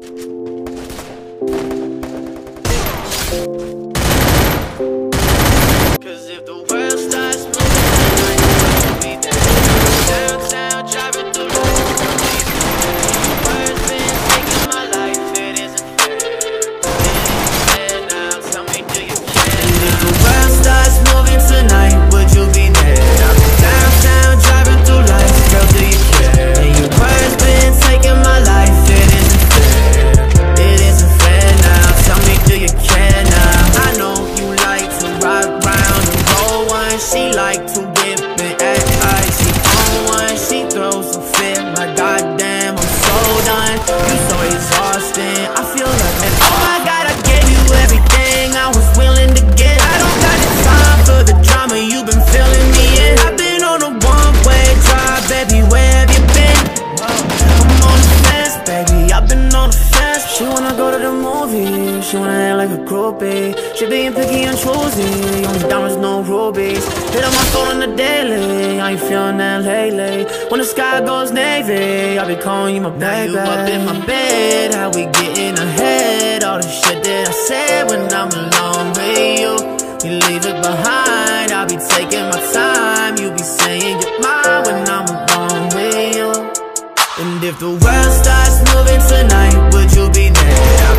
Cause if the she like to whip and act like she She wanna go to the movies, she wanna act like a groupie. She being picky and choosy, only diamonds, no rubies. Hit up my phone on the daily, I ain't feeling that lately. When the sky goes navy, I'll be calling you my baby. Now you up in my bed, how we getting ahead? All the shit that I said when I'm alone with you. You leave it behind, I'll be taking my time. stars moving tonight, would you be there?